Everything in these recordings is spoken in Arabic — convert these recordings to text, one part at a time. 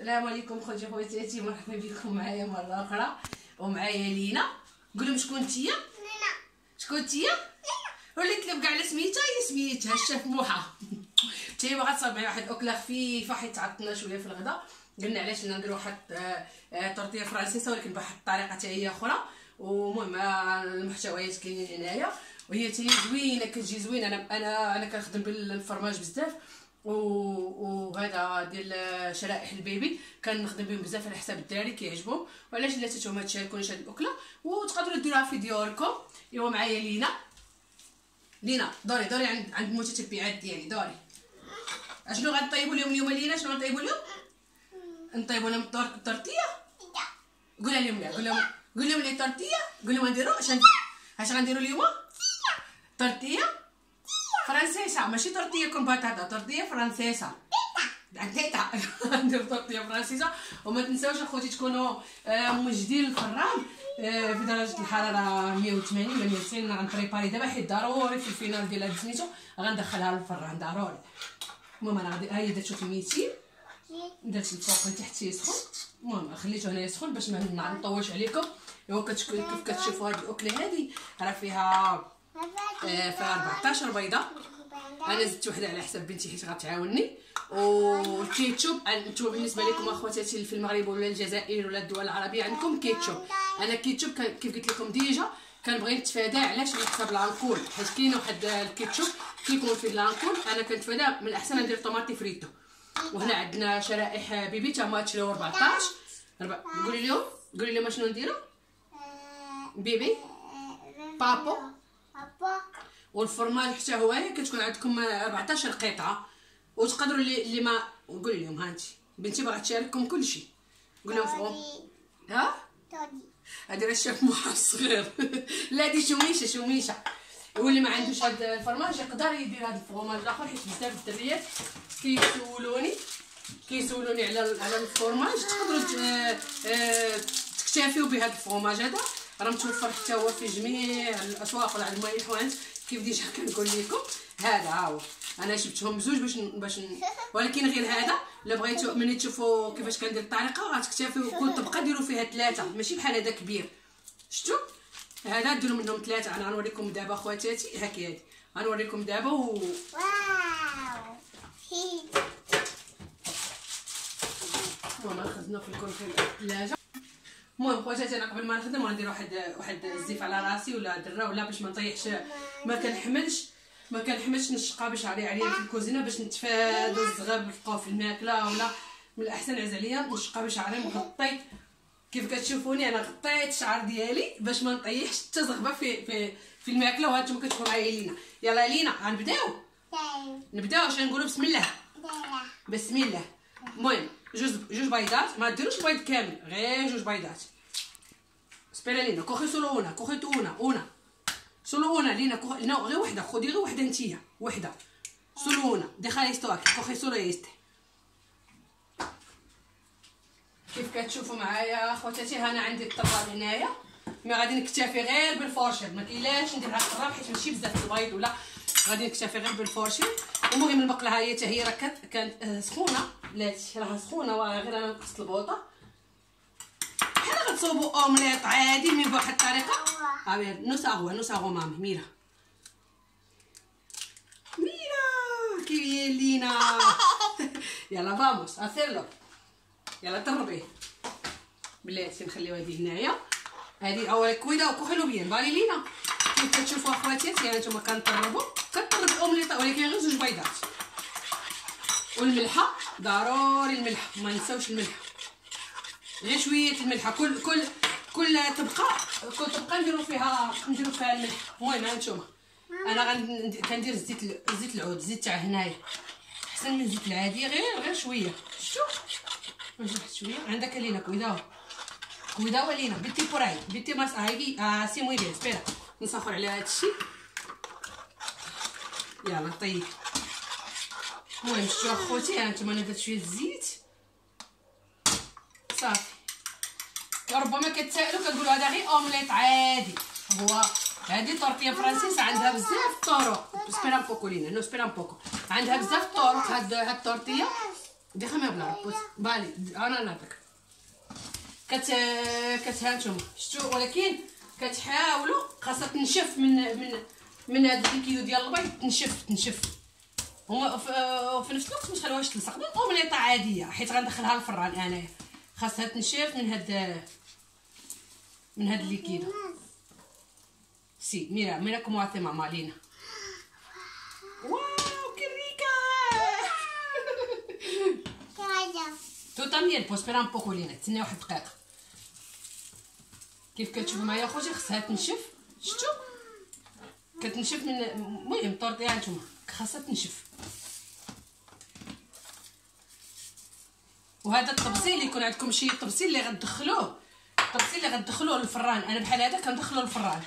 السلام عليكم خوتي خواتاتي مرحبا بكم معايا مرة أخرى. ومعايا لينا. قولوا شكون نتيا لينا. شكون نتيا وليت لهم كاع على سميتها هي سميتها الشاف موحه تي بغات تصاوب معايا واحد الاكله خفيفة حيت تعطلنا شوية في الغداء. قلنا علاش نديرو واحد آه، آه، tortilla francesa ولكن بواحد الطريقة حتى هي أخرى. ومهم آه، المحتويات كاينين هنايا. وهي تي زوينة كتجي زوينة. أنا أنا أنا كنخدم بالفرماج بزاف. وهذا ديال شرائح البيبي. كنخدم بهم بزاف على حساب الدراري كيعجبهم. وعلاش درتهم هاد تشاركوني هاد الأكلة؟ وتقدروا ديروها في ديوركم. ايوا معايا لينا. لينا دوري دوري عند عند المتتبعات ديالي دوري. أشنو غنطيبوا لهم اليوم لينا شنو غنطيبوا لهم نطيبوا لهم التورتيه قولها لهم لا قول لهم قول لهم لي تورتيه قول لهم نديروا اش غنديروا اليوم؟ tortilla francesa ماشي tortilla con patata tortilla francesa عديتها ندير tortilla francesa وما تنساوش اخوتي تكونوا موجدين الفران في درجه الحراره 180 ولا 190 غن preparar ي دابا حيت ضروري في ال final ديال هاد سميتو غندخلها للفران ضروري المهم أنا غادي هاي درت شوفي ميتين درت الفوق من تحت يسخن المهم خليته هنا يسخن باش ما نطولش عليكم ايوا كتكون كيف كتشوفوا هاد الاكله هادي راه فيها فيها 14 بيضه أنا زدت وحدة على حساب بنتي حيت غتعاوني والكيتشوب أنتم بالنسبة لكم اخواتاتي في المغرب ولا الجزائر ولا الدول العربية عندكم كيتشوب. أنا كيتشوب كيف قلت لكم déjà كنبغي نتفادى علاش على حساب الألكول. حيت كاين واحد الكيتشوب كيكون فيه الألكول. أنا كنتفادى من الأحسن ندير tomate frito. وهنا عندنا شرائح بيبي تا هما تشريو 14 أربع- قولي لهم. قولي لهم شنو نديرو؟ بيبي. بابو. بابا والفرماج حتى هو كتكون عندكم 14 قطعه وتقدروا اللي, اللي ما قولي لهم هانتي بنتي باغا تشارككم كلشي. قول لهم فوق. ها؟ هادي راه الشاف موحى الصغير لا دي شوميشه شوميشه واللي ما عندوش هاد الفرماج يقدر يدير هاد الفرماج الآخر حيت بزاف الدريات كيسولوني. كيسولوني على على الفرماج تقدروا آه، آه، تكتفيو بهاد الفرماج هذا. راه متوفر حتى هو في جميع الأسواق ولا عند المريحوانات كيف déjà كنقول لكم؟ هذا ها هو. أنا جبتهم بزوج باش باش ولكن غير هذا الا بغيتو ملي تشوفوا كيفاش كندير الطريقة غتكتفيو كل طبقه ديروا فيها ثلاثة. ماشي بحال هذا كبير. شفتوا هذا ديروا منهم ثلاثة. أنا غنوريكم دابا خواتاتي. هاكي هادي. غنوريكم دابا و واو! هي المهم نخزنو في الكل في الثلاجه المهم خواتاتي أنا قبل ما نخدم غندير واحد واحد الزيف على راسي ولا دره ولا باش ما نطيحش ما كنحملش ما كنحملش نشقى بشعري عليا في الكوزينة باش نتفادى الزغاب بقاو في الماكلة ولا من الأحسن عز عليا نشقى بشعري مغطي كيف كتشوفوني أنا غطيت الشعر ديالي باش ما نطيحش حتى زغبة في في في الماكلة وهانتوما كتشوفوا معايا لينا يلا لينا غنبداو. دايم نبداو اش نقولوا بسم الله. بسم الله. المهم جوج جوج بيضات ما ديروش البيض كامل غير جوج بيضات espera لينا coge solo أنا coge tú أنا أنا سولو انا لينا coge no غير وحده خدي غير وحده نتيا وحده solo deja esto aquí coge solo este. كيف كتشوفوا معايا خواتاتي هنا عندي الطراب هنايا مي غادي نكتفي غير بالفورشير ما كاينلاش ندير هاد الطراب حيت ماشي بزاف البيض ولا غادي نكتفي غير بالفورشير المهم المقله هي حتى هي راه كانت سخونه بلاتي راها سخونة واه غير أنا نقصت البوطة. بحال غتصوبوا اومليط عادي مي بواحد الطريقة. ها بيه نو ساغوا نو ساغوا مامي. ميرا. ميرا كي لينا. يلا فاموس أثيرلو. يلا تربيه بلاتي نخليو هادي هنايا. هادي اولا كويدا وكحلو بيان. بالي لينا. كيف كتشوفوا اخواتاتي ها نتوما كنطربوا كنطرب الاومليطه ولكن غير زوج بيضات. والملحة ضروري الملحه ما نساوش الملحه غير شوية الملحة كل كل كل طبقة كل طبقة نديرو فيها نديرو فيها الملح. المهم ها نتوما أنا غندير كندير زيت زيت العود زيت تاع هنايا. أحسن من الزيت العادي غير غير شوية. شفتوا نجي واحد شوية. عندك لينا كويداو كويداو لينا. بنتي بوراي بنتي ماس هايكي آه سي موي بيان. سبيرا نسخر على هادشي يلا طيب. المهم شفتوا اخوتي ها نتوما أنا درت شوية الزيت صافي ربما كتسائلوا كتقولوا هذا غير اومليت عادي هو هذه طورتيه فرنسيس عندها بزاف طرق سبيرا بوكو لينا نو سبيرا بوكو عندها بزاف طرق هاد هاد الطورتيه ديخل ما بلا بوس بالي أنا نعطيك كت كتها نتوما شفتوا ولكن كتحاولوا خاصها تنشف من من من هاد الكيلو ديال البيض تنشف تنشف وما في نفس الوقت ما تخلوهاش تلصق. اومليطه عادية حيت غندخلها الفران انايا خاصها تنشف من هاد من هاد الليكيدو sí mira mira cómo hace mamá لينا. واو qué rica tú también pues espera un poco لينا. تسنى واحد الدقيقه كيف كتشوفوا معايا خوتي خصها تنشف. شفتوا كتنشف من المهم ال tortilla نتوما. خاصها تنشف وهذا الطبسيل يكون عندكم شي طبسيل اللي غتدخلوه الطبسيل اللي غتدخلوه للفران. أنا بحال هذا كندخلو للفران.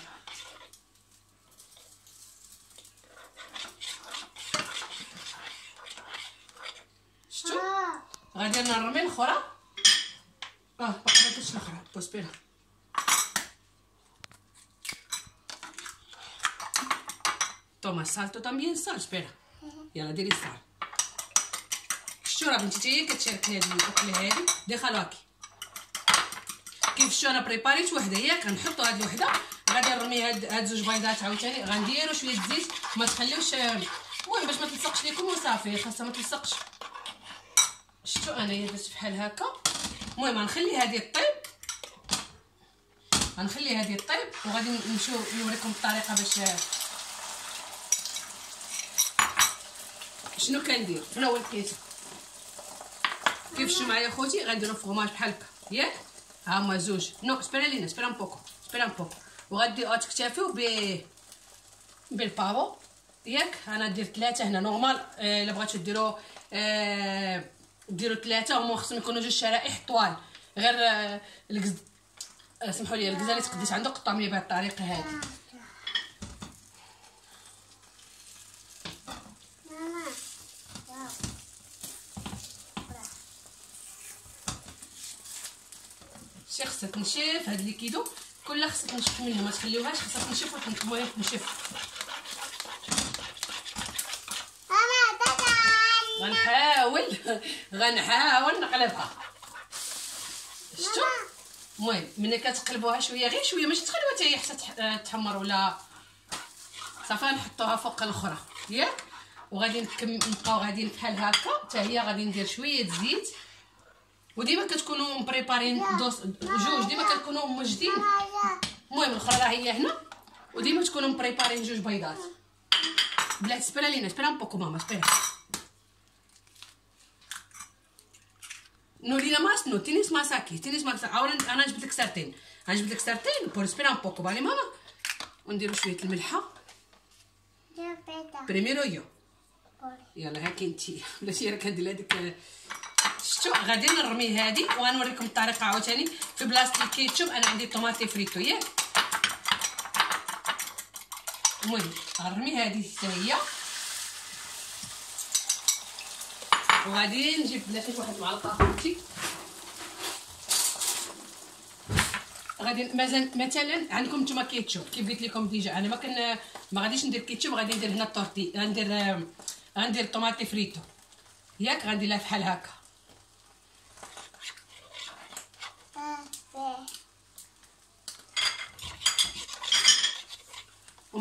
شفتوا؟ آه. غادي نرمي الأخرى؟ آه باقي ما درتش الاخرى توما سالتو تامبيان سال اسبيرا يلا ديري السال شتو راه بنتي تاهي كتشاركني هاد الاكله هادي دخلوا هاكي كيف أنا بريباريت وحده ياك غنحطو هاد الوحده غادي نرمي هاد هاد زوج بيضات عاوتاني غنديرو شوية الزيت ما تخليوش المهم باش ما تلصقش ليكم وصافي خاصها ما تلصقش شفتوا انايا درت بحال هكا المهم غنخلي هذه طيب غنخلي هذه طيب وغادي نشوف نوريكم الطريقة باش شنو كندير هنا هو ال queso كيف شفتوا معايا خوتي؟ غنديرو فغماج بحال هكا. ياك؟ ها هما زوج. no espera لينا espera poco espera poco وغادي تكتفيو ب بال pavo ياك؟ أنا درت ثلاثة هنا normal آه، إلا بغيتو ديروا آه، ديروا ثلاثة هما خصهم يكونوا جوج شرائح طوال. غير آه، ال queso سمحوا لي ال queso اللي تقديت عنده قطعوا لي بهذه الطريقة هذه ماما واو شي خصها تنشف هاد اللي كيدو كلها خصها تنشف منه ما تخليوهاش خصها تنشف المهم تنشف غنحاول غنحاول نقلبها. شفتوا المهم ملي كتقلبوها شوية غير شوية ماشي تخليوها حتى هي حتى آه، تحمر ولا صافي نحطوها فوق الأخرى. ياك؟ وغادي نكم نبقاو غاديين بحال هكا. حتى هي غادي ندير شوية زيت. وديما كتكونوا مبريبارين دوس جوج ديما كتكونوا موجدين المهم الاخرى راه هي هنا وديما تكونوا مبريبارين جوج بيضات بلاتي سبيرا لينا سبيرا un poco ماما سبيرا más, no tienes más aquí, tienes más. Ahora أنا جبت لك سارتين غنجبد لك sartén por espera un poco vale ماما ونديرو شوية الملحه primero يو يلا هاكي انتي بلاتي راه كندير هذيك شفتوا غادي نرمي هادي وغنوريكم الطريقة عاوتاني. في بلاصة الكيتشوب أنا عندي tomate frito ياك المهم غنرمي هادي حتى هي وغادي نجيب بلاتي واحد المعلقة فهمتي غادي مازال مثلا عندكم نتوما كيتشوب كيف قلت لكم déjà. أنا ما كن ما غاديش ندير كيتشوب غادي ندير هنا الطورتي غندير غندير tomate frito. ياك غندير لها بحال هكا.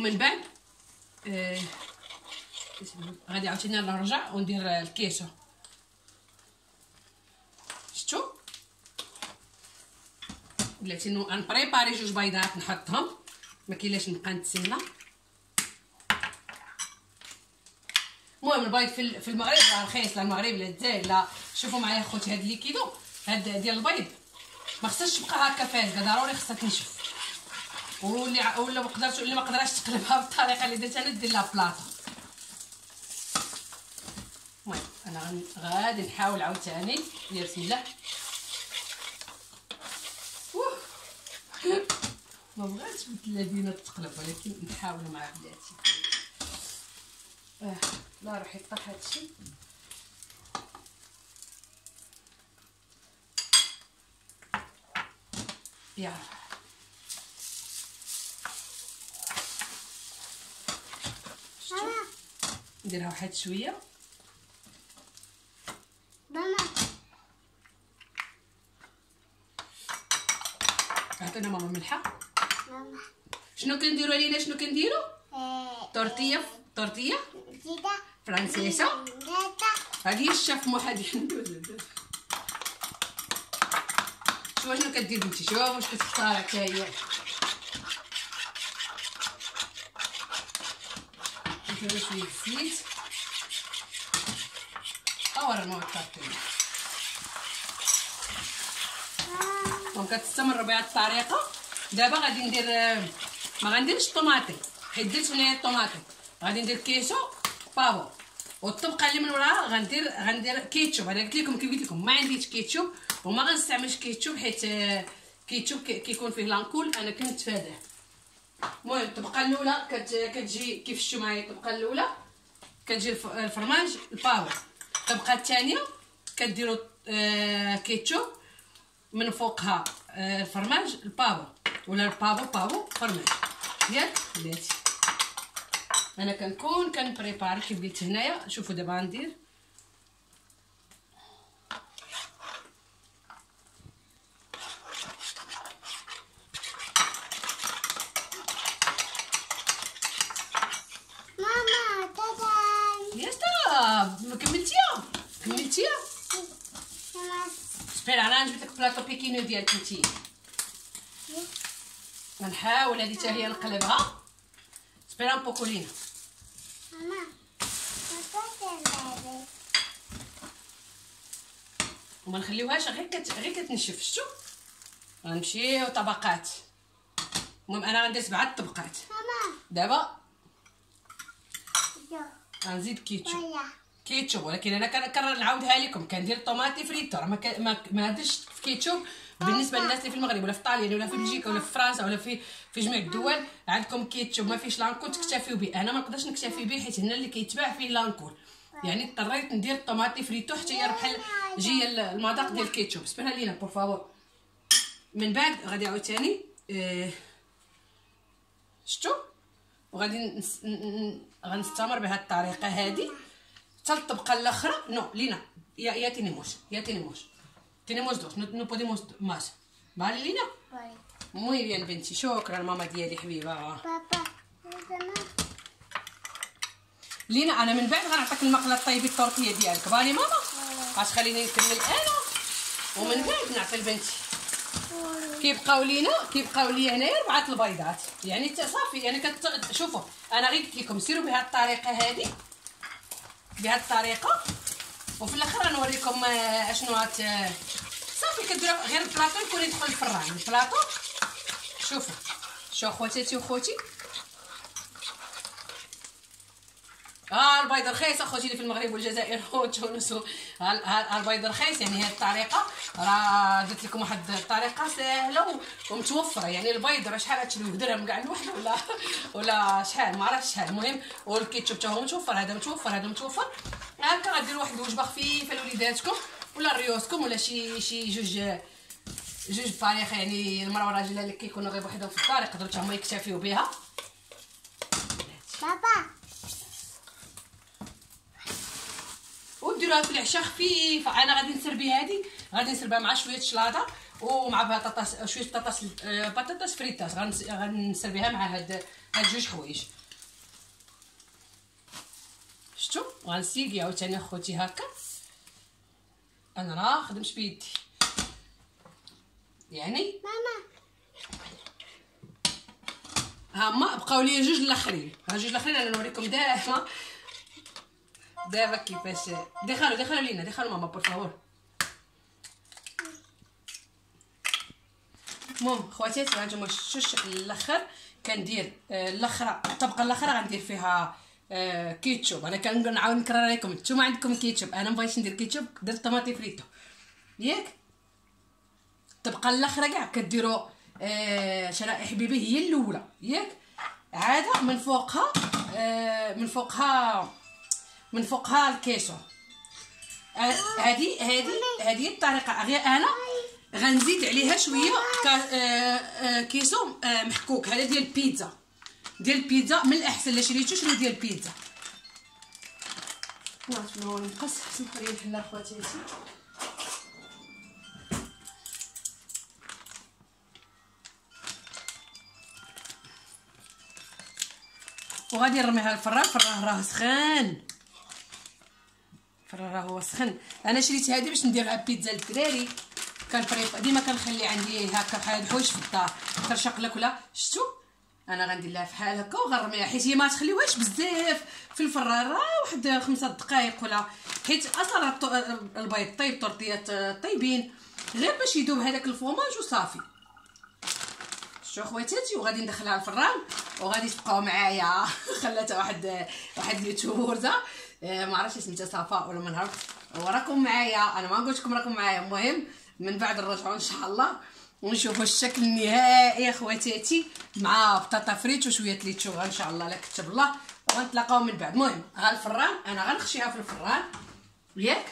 ومن بعد آه غادي عاوتاني نرجع وندير ال queso شفتوا بلاتي غنبريباري جوج بيضات نحطهم. ما كاينلاش نبقى نتسنى. المهم البيض في في المغرب رخيص لا المغرب لا الجزائر لا. شوفوا معايا خوتي هاد اللي كيلو هاد ديال البيض. ما خصهاش تبقى هكا فاسدة ضروري خصها تنشف. واللي ولا ما قدرتش اللي ما قدرش تقلبها بالطريقة اللي درت أنا دير لها بلاطة. المهم أنا غادي نحاول عاوتاني. يا بسم الله. ما بغاتش الذين تقلب ولكن نحاول مع بلاتي. آه. لا يطيح هادشي يا نديرها واحد شوية. ماما. عطينا ماما ملحة. ماما. شنو كنديرو علينا؟ شنو كنديرو؟ إيه. تورتية. تورتية. فرانسيسة. هذه هي الشاف موحد ديالنا شوف شنو كدير بنتي شوف واش كتختار حتى هي نديرو شوية الزيت اور المعطرتين donc كتستمر بهذه الطريقة دابا غادي ندير ما غنديرش الطوماطي حيت درت هنايا الطوماطي غادي ندير queso pavo والطبقه اللي من وراها غندير غندير كيتشوب أنا قلت لكم كيف قلت لكم ما عنديش كيتشوب وما غنستعملش كيتشوب حيت كيتشوب كي- كيكون فيه l'alcool أنا كنتفاداه المهم الطبقة الأولى كت- كتجي كيف شفتوا معايا الطبقة الأولى كتجي الف- ال fromage ال pavo الطبقة الثانية كديروا آه، كيتشوب من فوقها آه، ال fromage ال pavo ولا ال pavo pavo fromage. ياك بلاتي. أنا كنكون كن prepari كيف قلت هنايا. شوفوا دابا غندير ماما تاتا يا ستوب كملتيها كملتيها ماما سبير أنا جبت بيكينو ديالك انتي غنحاول هذه حتى هي نقلبها. سبير ان بوكو لينا. ماما وما نخليوهاش غير كت... غير كتنشف شتو غنمشيو طبقات المهم أنا غندير سبعة طبقات. دابا؟ غنزيد كيتشوب. ولا كيتشوب ولكن أنا كنكرر نعاودها لكم. كندير tomate frito. راه ما ما درتش في كيتشوب بالنسبة للناس اللي في المغرب ولا في طاليان ولا في بلجيكا ولا في فرنسا ولا في في جميع الدول. عندكم كيتشوب ما فيش l'alcool تكتفيو به. أنا ما نقدرش نكتفي به حيت هنا اللي كيتباع فيه l'alcool يعني اضطريت ندير ال tomate frito حتى هي بحال جي المذاق ديال الكيتشوب espera لينا por favor من بعد غادي عاوتاني آه شتو وغادي غنستمر بهذه الطريقة هذه حتى الطبقه الاخرى no لينا ya ya tenemos ya tenemos tenemos dos no podemos más vale لينا muy bien بنتي شكرا ماما ديالي حبيبه بابا لينا أنا من بعد غنعطيك المقله طيبي ال tortilla ديالك vale ماما غاش خليني نكمل أنا ومن بعد نعطي لبنتي كيبقاو لينا كيبقاو لي هنايا اربعه البيضات يعني صافي يعني كت... شوفوا أنا غير قلت لكم سيروا بهذه الطريقة هذه بهذه الطريقة. وفي الآخر غنوريكم آه، أشنو هات آه، صافي كديروا غير البلاطو يكون يدخل الفران. البلاطو شوفوا شو خواتاتي وخوتي؟ آه البيض رخيص اخوتي اللي في المغرب والجزائر وتونس ها- ها- البيض رخيص يعني هذه الطريقة. راه درت لكم واحد الطريقة سهله ومتوفرة. يعني البيض راه شحال تشريوه درهم كاع لوحده ولا ولا شحال؟ ما عرفتش شحال. المهم والكيتشوب هو متوفر. هذا متوفر هذا متوفر. هكا غديروا واحد الوجبة خفيفة لوليداتكم ولا ريوسكم ولا شي شي جوج جوج فريق يعني المرأة والراجل اللي كيكونوا غير بوحدهم في الدار يقدروا حتى هما يكتفيو بها. بابا. وديروها في العشاء خفيفه أنا غادي نسربي هذه غادي نسربها مع شوية شلاضة ومع بطاطس شوية بطاطس آه، بطاطس فريتاس غنس- غنسربيها مع هاد هاد جوج حوايج. شفتوا غنسيقي عاوتاني أخوتي هكا. أنا راه خدمت بيدي. يعني؟ ماما. هما بقاو لي جوج الأخرين. ها جوج الأخرين أنا نوريكم دابا دابا كيفاش دخلوا دخلوا لينا دخلوا ماما por favor المهم خواتاتي هانتوما الشكل الأخر. كندير آه، الاخرى الطبقة الأخرى غندير فيها آه، كيتشوب. أنا كنعاود نكرر لكم نتوما عندكم كيتشوب. أنا مبغيتش ندير كيتشوب. درت tomate frito. ياك؟ الطبقة الأخرى كاع كديروا آه شرائح بيبي هي الأولى. ياك؟ عادة من فوقها من فوقها من فوقها ال queso هذه آه. هذه هذه الطريقة. غير أنا غنزيد عليها شوية آه، آه، queso محكوك. هذا ديال البيتزا. ديال البيتزا من الأحسن. لا شريتو شري ديال البيتزا؟ نعرف نقص سمحوا لي الحله اخواتي وغادي نرميها الفران الفران راه سخان. راه هو سخن. أنا شريت هذه باش نديرها بيتزا للدراري. كنفريق ديما كنخلي عندي هكا بحال هاد الحوايج في الدار. لك ولا؟ شفتوا أنا غندير لها فحال هكا وغنرميها حيت هي ما تخليوهاش بزاف في الفران راه واحد خمسة دقائق ولا. حيت أصلا البيض طيب طرطيات طيبين. غير باش يذوب هذاك الفرماج وصافي. شو خواتاتي وغادي ندخلها الفران. وغادي تبقاو معايا. خلاتها واحد واحد اليوتيوبرزه آه، ما عرفتش سميتها صفاء ولا ما نعرف وراكم معايا أنا ما نقولش لكم راكم معايا. المهم من بعد نرجعوا إن شاء الله ونشوفوا الشكل النهائي يا خواتاتي مع بطاطا فريت وشوية lechuga إن شاء الله لا كتب الله وغنتلاقاو من بعد. المهم ها الفران أنا غنخشيها في الفران. ياك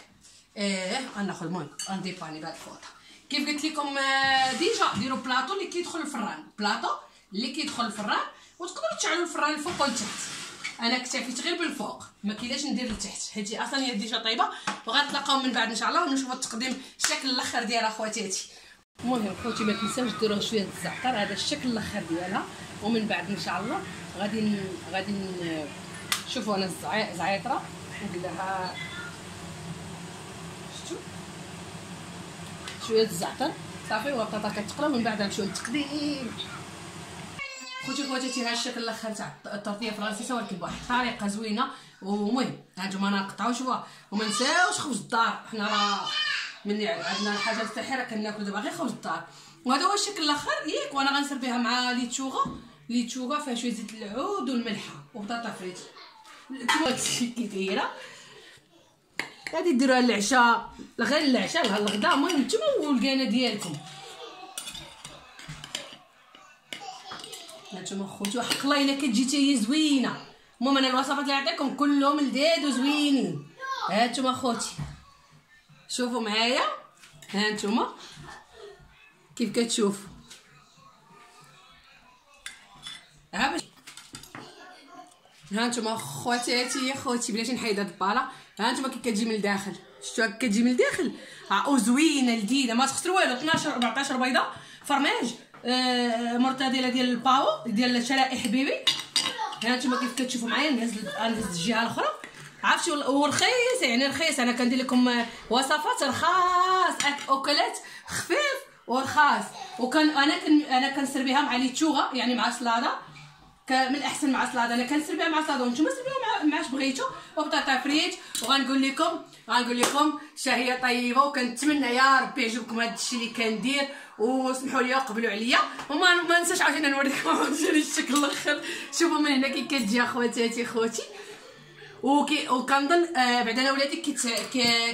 إيه غناخذ المهم غنديباني بهاد الفوطه كيف قلت لكم آه، déjà ديروا بلاطو اللي كيدخل الفران. بلاطو اللي كيدخل الفران وتقدروا تشعلوا الفران الفوق والتحت أنا اكتفيت غير بالفوق. ما كاينلاش ندير لتحت. حيت أصلا هي déjà طيبه وغنتلاقاو من بعد إن شاء الله ونشوفوا التقديم الشكل الأخر ديالها خواتاتي المهم خوتي ما تنساوش ديروا شوية الزعتر. هذا الشكل الأخر ديالها. ومن بعد إن شاء الله غادي غادي شوفوا أنا الزعي- زعيطره ندير لها شفتوا شوية الزعتر. صافي والبطاطا كتقلى ومن بعد نمشيو للتقديم. خوتي خواتاتي ها الشكل الأخر تاع التورتيه الفرنسيسه ولكن بواحد الطريقة زوينة ومهم. هانتوما أنا نقطعو شوفوا وما نساوش خبز الدار. حنا راه ملي عندنا الحاجة الساحره كناكلو دابا غير خبز الدار. وهذا هو الشكل الأخر. ياك وأنا غنسربيها مع lechuga. lechuga فيها شوية زيت العود والملحة وبطاطا فريت كي دايره غادي ديروها للعشاء غير العشاء لها الغداء المهم نتوما والكانه ديالكم. هانتوما خوتي وحق الله إلا كتجي هي زوينة. المهم أنا الوصفات اللي عطيكم كلهم لذاذ وزوينين هانتوما خوتي. شوفوا معايا. هانتوما كيف كتشوفوا ها باش هانتوما خواتاتي خوتي بلاتي نحيد هاد الباله هانتوما كي كتجي من الداخل. شفتوها كي كتجي من الداخل؟ ها وزوينه لذيذة. ما تخسروا والو. 12 14 بيضه فرماج. مرتدله ديال ال pavo ديال شرائح بيبي. هانتوما كيف كتشوفوا معايا نهز نهز الجهة الأخرى. عرفتي؟ ورخيص يعني رخيص أنا كندير لكم آه، وصفات رخاص اكلات خفيف ورخاص. وكان أنا كن أنا كنسربيها مع lechuga يعني مع سلادة. من الأحسن مع سلادة. أنا كنسربيها مع سلادة وأنتم سربوها مع مع بغيتو. وبطاطا فريت وغنقول لكم غنقول لكم شهية طيبة وكنتمنى يا ربي يعجبكم هذا الشيء اللي كندير. وسمحوا لي وقبلوا عليا. وما ما ننساش عاوتاني نوريكم عاوتاني الشكل الآخر. شوفوا من هنا كي كتجي اخواتاتي خوتي وكي وكنظن آه بعد أنا ولادي كت...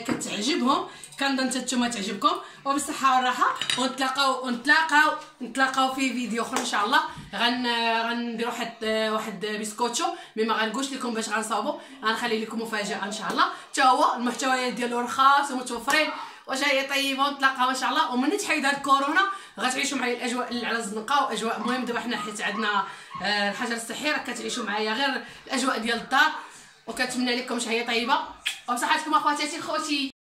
كتعجبهم. كنظن حتى نتوما تعجبكم. وبالصحة والراحة ونتلاقاو ونتلاقاو نتلاقاو في فيديو أخر إن شاء الله. غن غندير واحد واحد بسكوتشو. mais ما غنقولش لكم باش غنصاوبو. غنخلي لكم مفاجأة إن شاء الله. حتى هو المحتويات ديالو رخاص ومتوفرين وجاية طيبة ونتلاقاو ان شاء الله. ومن تحيد هاد الكورونا غتعيشوا معايا الأجواء على الزنقة وأجواء مهم دابا حنا حيت عندنا آه، الحجر الصحي راه كتعيشوا معايا غير الأجواء ديال الدار. وكنتمنى لكم شهيه طيبة. وبصحتكم اخواتاتي خوتي.